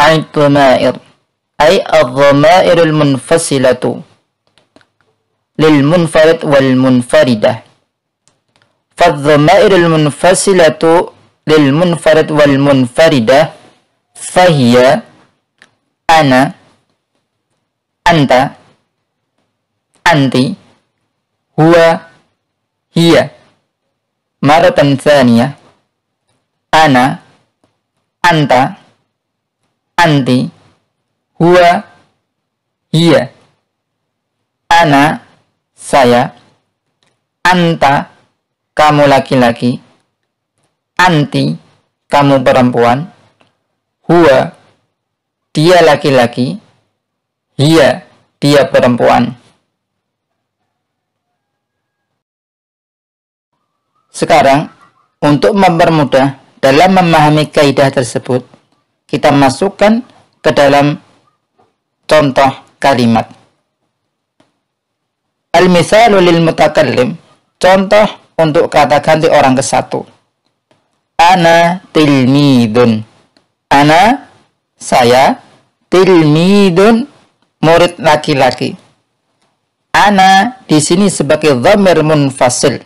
عن الضمائر. أي الضمائر المنفصلة للمنفرد والمنفردة. فالضمائر المنفصلة للمنفرد والمنفردة فهي أنا أنت أنت هو هي. مرة ثانية أنا أنت. Anti huwa hiya ana saya anta kamu laki-laki anti kamu perempuan huwa dia laki-laki Iya, dia perempuan. Sekarang, untuk mempermudah dalam memahami kaidah tersebut, kita masukkan ke dalam contoh kalimat. Al-misalu lil mutakallim, contoh untuk kata ganti orang ke satu. Ana tilmidun. Ana, saya, tilmidun, murid laki-laki. Ana di sini sebagai dhamir munfasil,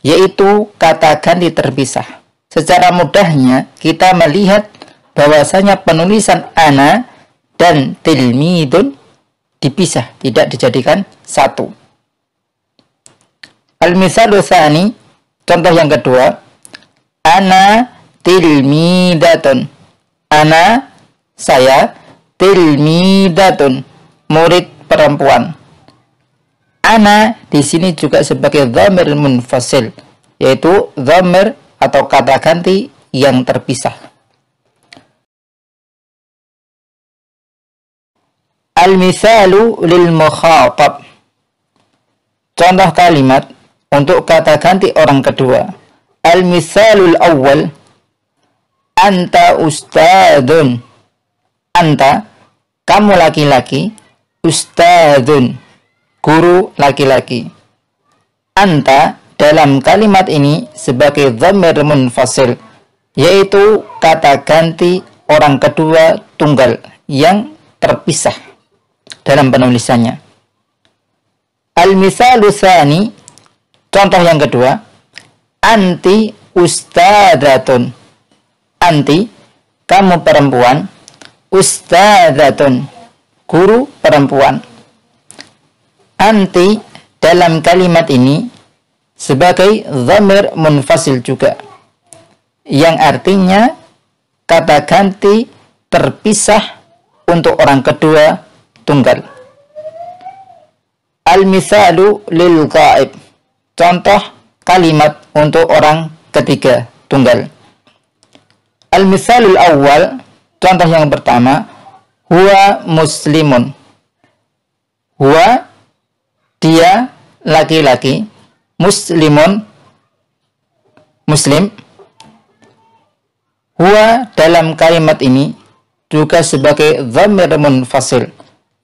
yaitu kata ganti terpisah. Secara mudahnya kita melihat bahwasanya penulisan ana dan tilmidun dipisah, tidak dijadikan satu. Al-misalu contoh yang kedua, ana tilmidatun. Ana saya tilmidatun, murid perempuan. Ana di sini juga sebagai dhamir munfasil, yaitu dhamir atau kata ganti yang terpisah. Al-misalu lil mukhatab. Contoh kalimat untuk kata ganti orang kedua. Al-misalul awal anta ustadun anta kamu laki-laki ustadzun guru laki-laki anta dalam kalimat ini sebagai dhamir munfasil yaitu kata ganti orang kedua tunggal yang terpisah dalam penulisannya. Al-misalu tsani contoh yang kedua anti ustadzatun anti kamu perempuan ustadzatun guru perempuan. Anti dalam kalimat ini sebagai zamir munfasil juga. Yang artinya kata ganti terpisah untuk orang kedua tunggal. Al-misalu lil ghaib contoh kalimat untuk orang ketiga tunggal. Al-misalul awal Contoh yang pertama, huwa muslimun. Huwa dia laki-laki muslimun muslim. Huwa dalam kalimat ini juga sebagai dhamir munfasil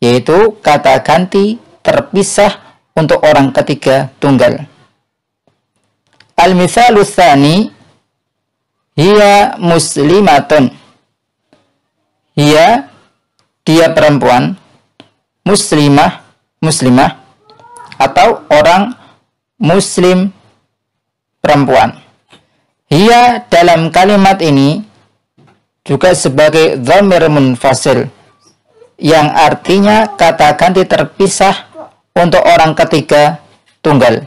yaitu kata ganti terpisah untuk orang ketiga tunggal. Al-misalu tsani hiya muslimatun. Ia dia perempuan muslimah muslimah atau orang muslim perempuan. Ia dalam kalimat ini juga sebagai dhamir munfasil yang artinya kata ganti terpisah untuk orang ketiga tunggal.